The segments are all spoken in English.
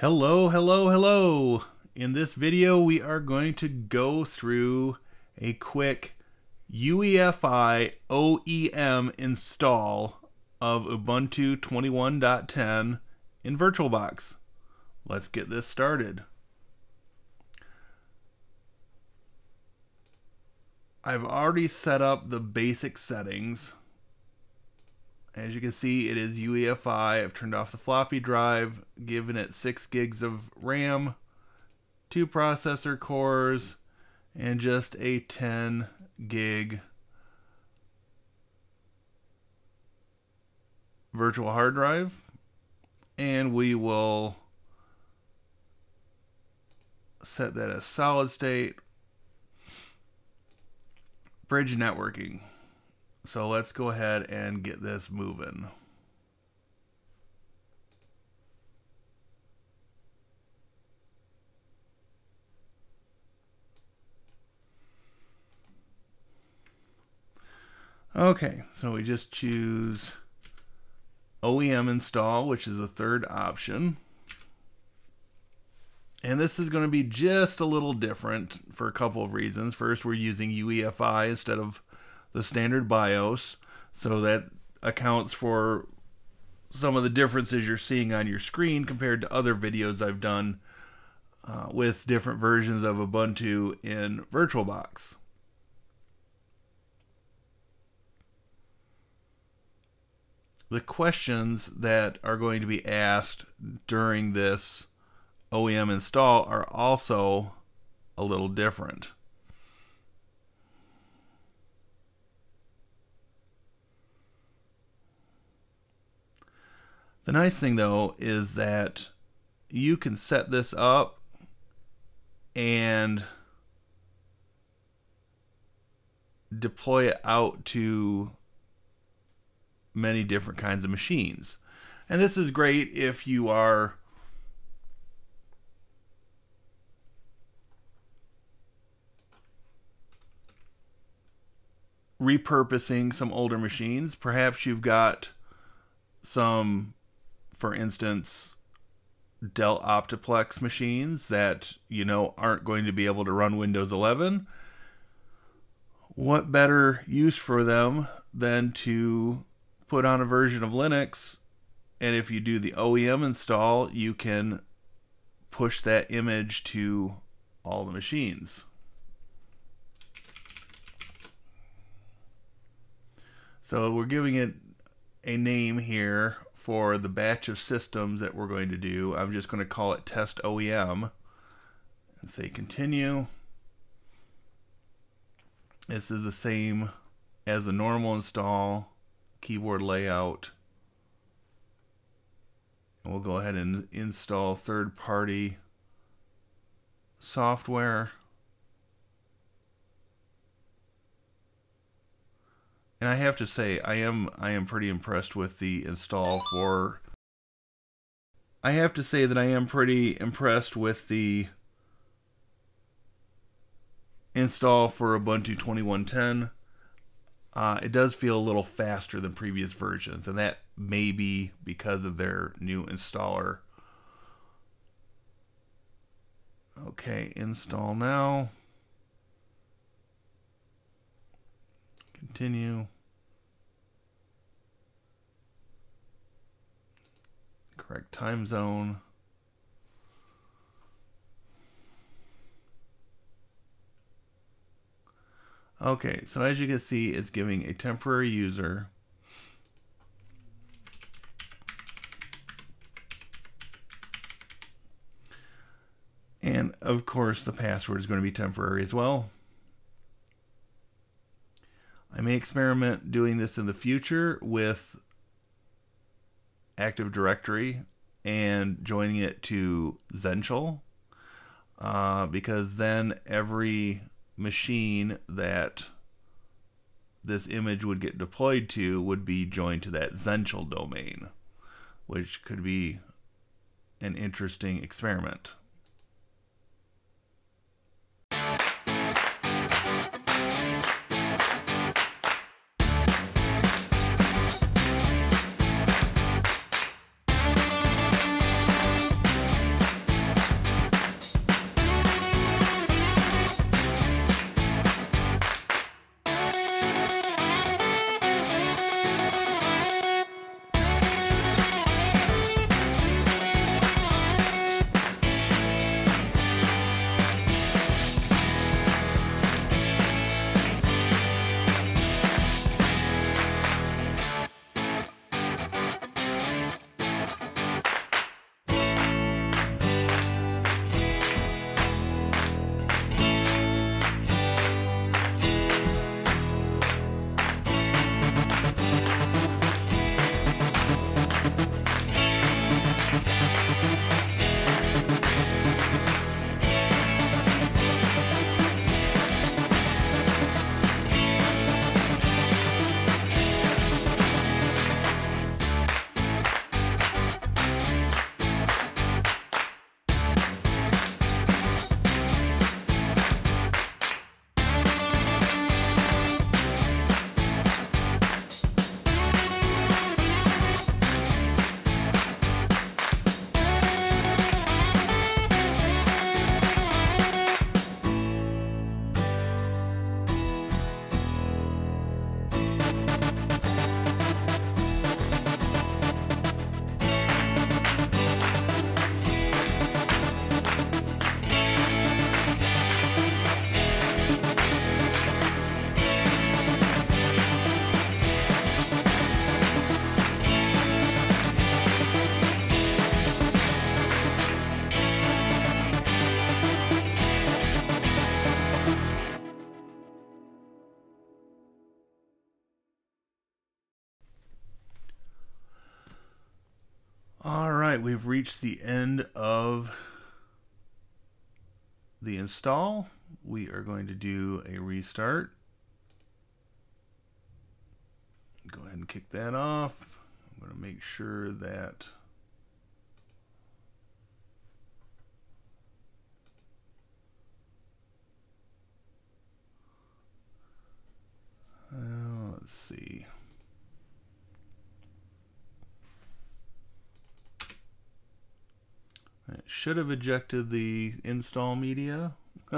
Hello, hello, hello. In this video, we are going to go through a quick UEFI OEM install of Ubuntu 21.10 in VirtualBox. Let's get this started. I've already set up the basic settings as you can see, it is UEFI. I've turned off the floppy drive, given it 6 gigs of RAM, 2 processor cores, and just a 10 gig virtual hard drive. And we will set that as solid state. Bridge networking. So let's go ahead and get this moving. Okay, so we just choose OEM install, which is the third option. And this is going to be just a little different for a couple of reasons. First, we're using UEFI instead of the standard BIOS. So that accounts for some of the differences you're seeing on your screen compared to other videos I've done uh, with different versions of Ubuntu in VirtualBox. The questions that are going to be asked during this OEM install are also a little different. The nice thing though is that you can set this up and deploy it out to many different kinds of machines. And this is great if you are repurposing some older machines. Perhaps you've got some for instance, Dell Optiplex machines that you know aren't going to be able to run Windows 11, what better use for them than to put on a version of Linux? And if you do the OEM install, you can push that image to all the machines. So we're giving it a name here for the batch of systems that we're going to do. I'm just going to call it test OEM and say continue. This is the same as the normal install keyboard layout. We'll go ahead and install third party software. And I have to say, I am I am pretty impressed with the install for. I have to say that I am pretty impressed with the install for Ubuntu 2110. Uh, it does feel a little faster than previous versions, and that may be because of their new installer. Okay, install now. Continue. Correct time zone. Okay, so as you can see, it's giving a temporary user And of course, the password is going to be temporary as well. I may experiment doing this in the future with Active Directory and joining it to Zentyal uh, because then every machine that this image would get deployed to would be joined to that Zentyal domain, which could be an interesting experiment. Right, we've reached the end of the install. We are going to do a restart. Go ahead and kick that off. I'm going to make sure that uh, let's see. Should have ejected the install media.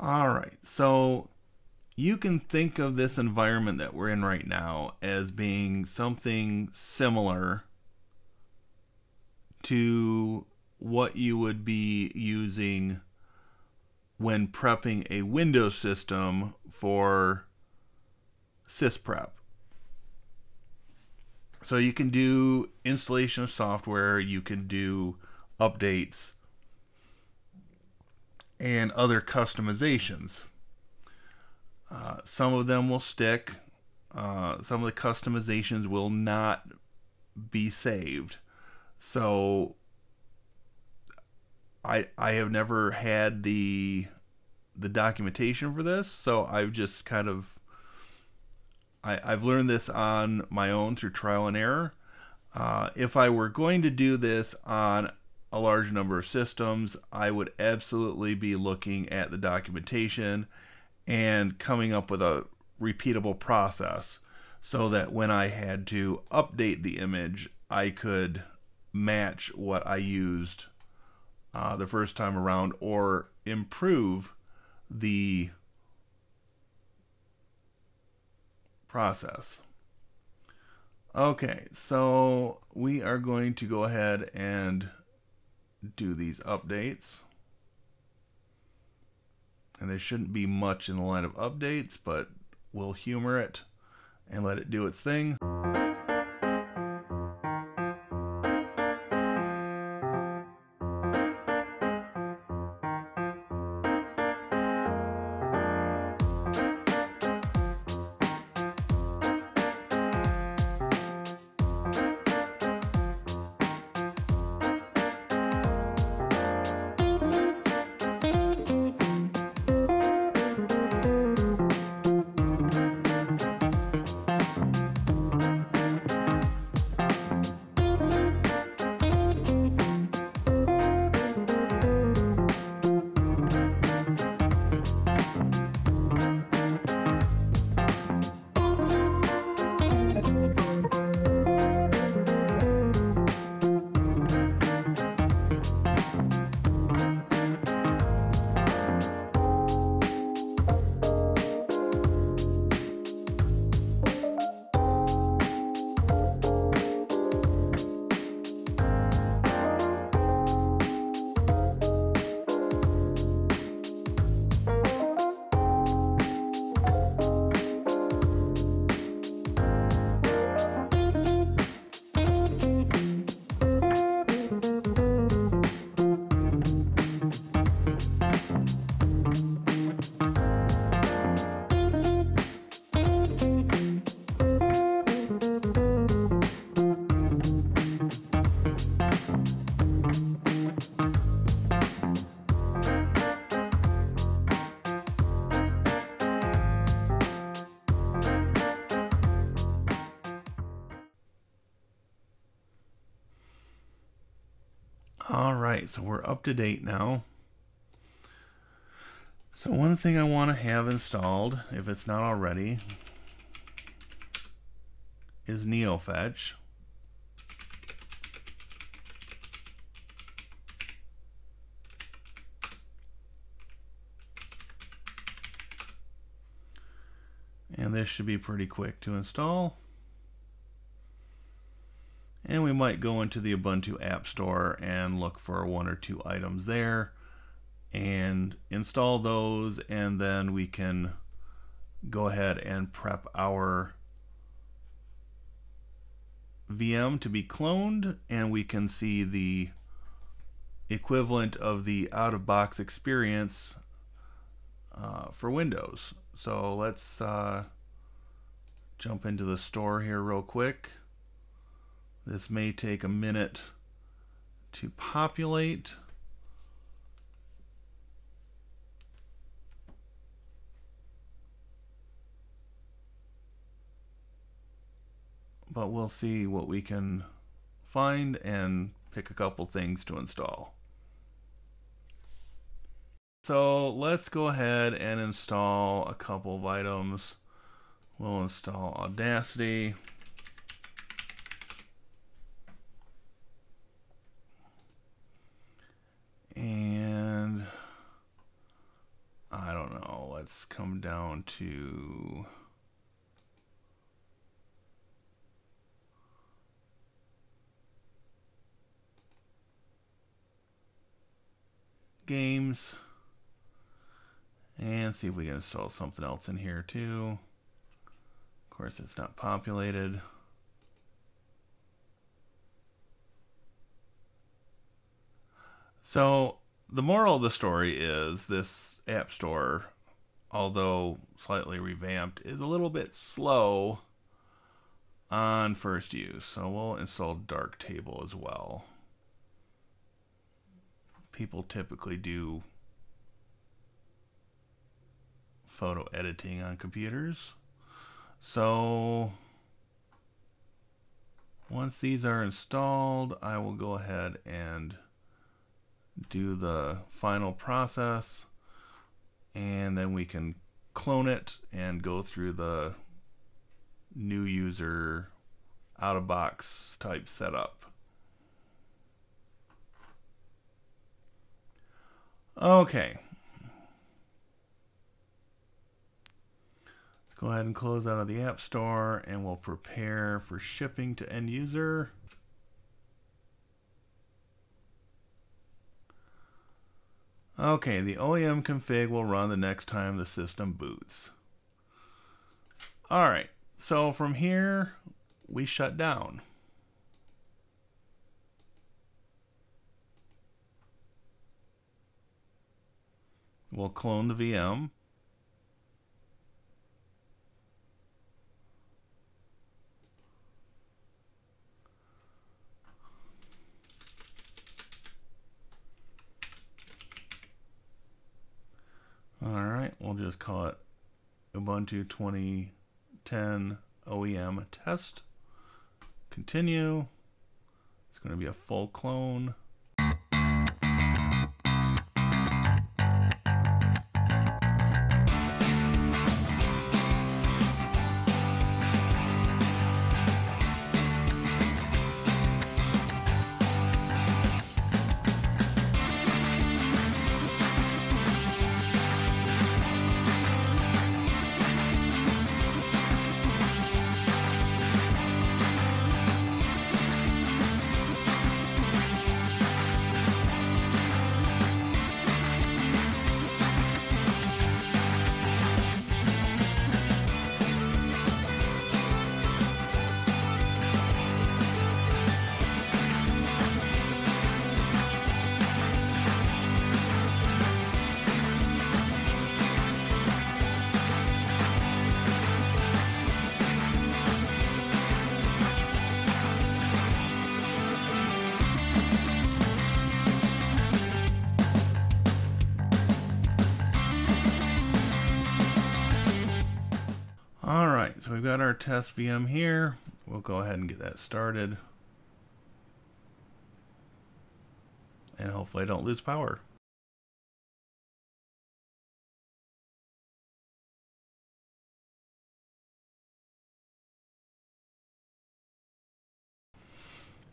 All right, so you can think of this environment that we're in right now as being something similar to what you would be using when prepping a Windows system for sysprep. So you can do installation of software, you can do updates and other customizations. Uh, some of them will stick. Uh, some of the customizations will not be saved. So I I have never had the the documentation for this, so I've just kind of I, I've learned this on my own through trial and error. Uh, if I were going to do this on a large number of systems, I would absolutely be looking at the documentation and coming up with a repeatable process so that when I had to update the image, I could match what I used uh, the first time around or improve the process. Okay, so we are going to go ahead and do these updates. And there shouldn't be much in the line of updates, but we'll humor it and let it do its thing. All right, so we're up to date now. So one thing I want to have installed, if it's not already, is NeoFetch. And this should be pretty quick to install. And we might go into the Ubuntu App Store and look for one or two items there and install those and then we can go ahead and prep our VM to be cloned and we can see the equivalent of the out-of-box experience uh, for Windows. So let's uh, jump into the store here real quick. This may take a minute to populate. but we'll see what we can find and pick a couple things to install. So let's go ahead and install a couple of items. We'll install Audacity. And I don't know, let's come down to games and see if we can install something else in here too. Of course, it's not populated. So the moral of the story is this app store, although slightly revamped, is a little bit slow on first use. So we'll install Darktable as well people typically do photo editing on computers. So once these are installed, I will go ahead and do the final process and then we can clone it and go through the new user out of box type setup. Okay. Let's go ahead and close out of the App Store and we'll prepare for shipping to end user. Okay, the OEM config will run the next time the system boots. Alright, so from here, we shut down. We'll clone the VM. All right, we'll just call it Ubuntu 2010 OEM test. Continue. It's going to be a full clone. So we've got our test VM here. We'll go ahead and get that started. And hopefully I don't lose power.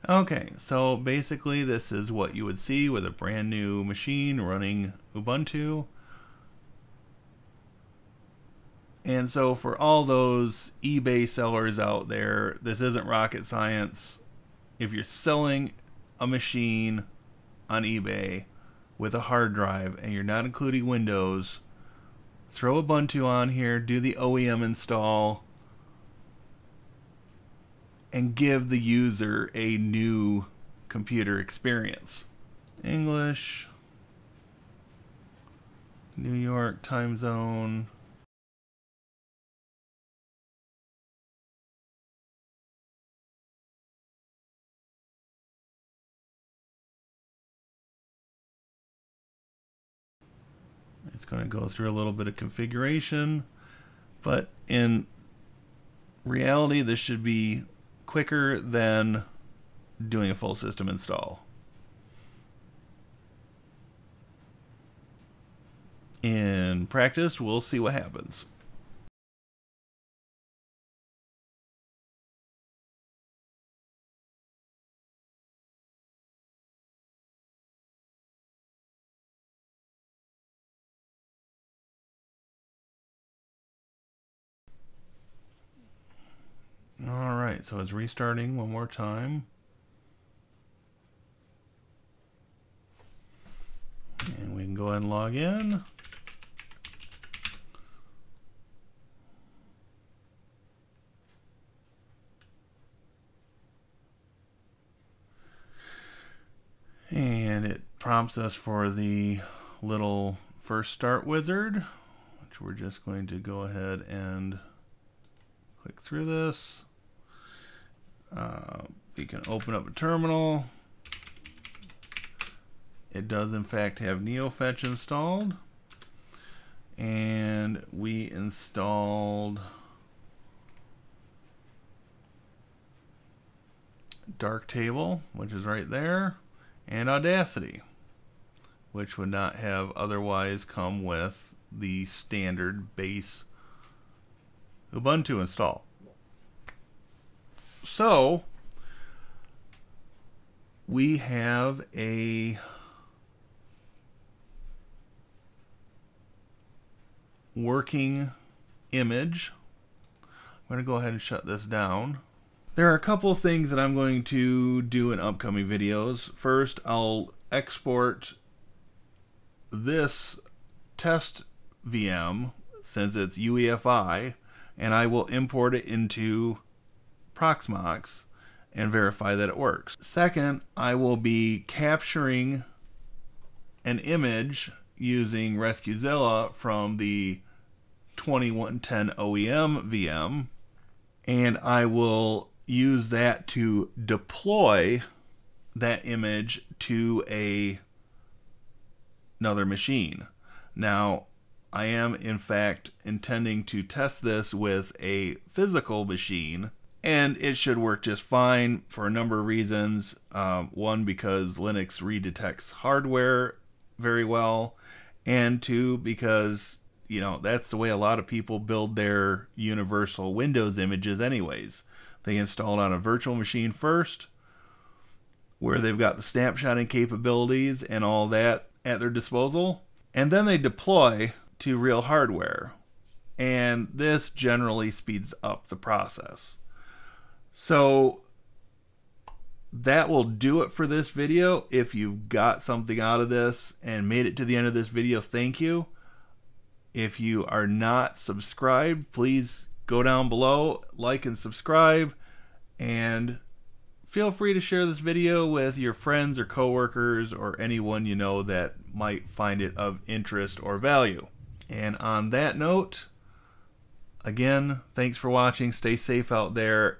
Okay, so basically this is what you would see with a brand new machine running Ubuntu. And so, for all those eBay sellers out there, this isn't rocket science. If you're selling a machine on eBay with a hard drive and you're not including Windows, throw Ubuntu on here, do the OEM install, and give the user a new computer experience. English, New York time zone. Going to go through a little bit of configuration, but in reality, this should be quicker than doing a full system install. In practice, we'll see what happens. All right, so it's restarting one more time. And we can go ahead and log in. And it prompts us for the little first start wizard, which we're just going to go ahead and click through this. Uh, we can open up a terminal. It does in fact have NeoFetch installed. And we installed Darktable, which is right there, and Audacity, which would not have otherwise come with the standard base Ubuntu install. So we have a working image. I'm going to go ahead and shut this down. There are a couple things that I'm going to do in upcoming videos. First, I'll export this test VM since it's UEFI and I will import it into Proxmox and verify that it works. Second, I will be capturing an image using RescueZilla from the 2110 OEM VM and I will use that to deploy that image to a another machine. Now, I am in fact intending to test this with a physical machine and it should work just fine for a number of reasons. Um, one, because Linux redetects hardware very well, and two, because you know that's the way a lot of people build their universal Windows images, anyways. They install it on a virtual machine first, where they've got the snapshotting capabilities and all that at their disposal, and then they deploy to real hardware. And this generally speeds up the process. So that will do it for this video. If you've got something out of this and made it to the end of this video, thank you. If you are not subscribed, please go down below, like and subscribe, and feel free to share this video with your friends or coworkers or anyone you know that might find it of interest or value. And on that note, again, thanks for watching. Stay safe out there,